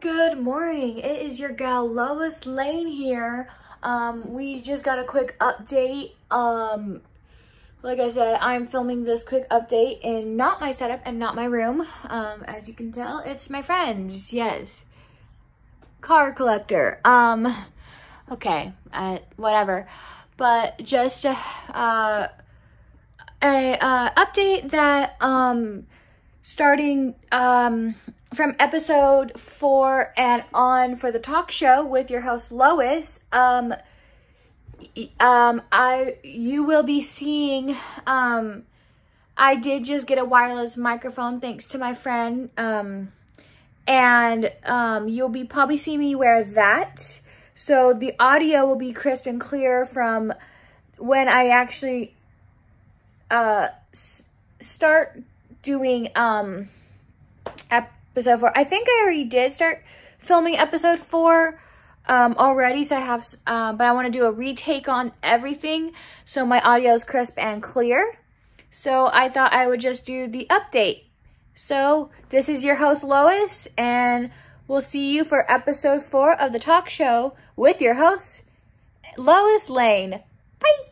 Good morning. It is your gal Lois Lane here. Um, we just got a quick update. Um, like I said, I'm filming this quick update in not my setup and not my room. Um, as you can tell, it's my friend's. Yes. Car collector. Um, okay. Uh, whatever. But just, uh, a, uh, update that, um, starting, um, from episode four and on for the talk show with your host Lois, um, um, I you will be seeing. Um, I did just get a wireless microphone thanks to my friend, um, and um, you'll be probably seeing me wear that. So the audio will be crisp and clear from when I actually uh, start doing um, episode four. I think I already did start filming episode four um, already, so I have, uh, but I want to do a retake on everything so my audio is crisp and clear. So I thought I would just do the update. So this is your host Lois, and we'll see you for episode four of the talk show with your host Lois Lane. Bye.